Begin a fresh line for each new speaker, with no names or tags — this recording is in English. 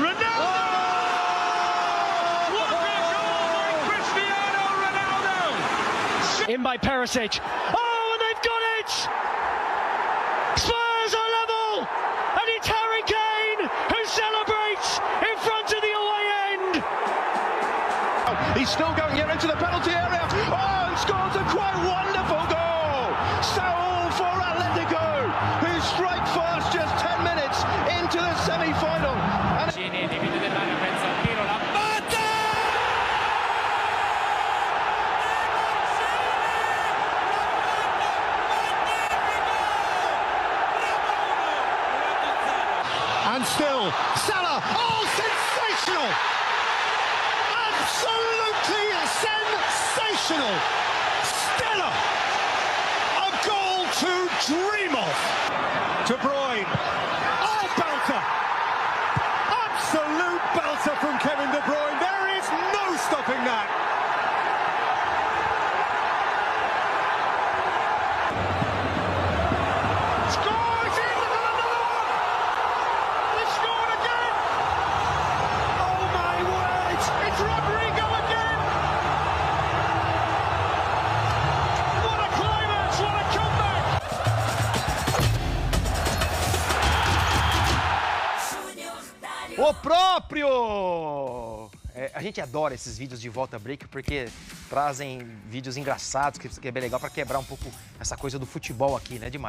Ronaldo! What a goal by Cristiano Ronaldo!
In by Perisic. Oh, and they've got it! Spurs are level! And it's Harry Kane who celebrates in front of the away end!
He's still going here into the penalty area. And
still, Salah. Oh, sensational! Absolutely sensational! Stellar! A goal to dream of! De Bruyne. Oh, belter! Absolute belter from Kevin
O próprio! É, a gente adora esses vídeos de volta break porque trazem vídeos engraçados, que, é bem legal para quebrar um pouco essa coisa do futebol aqui, né? Demais.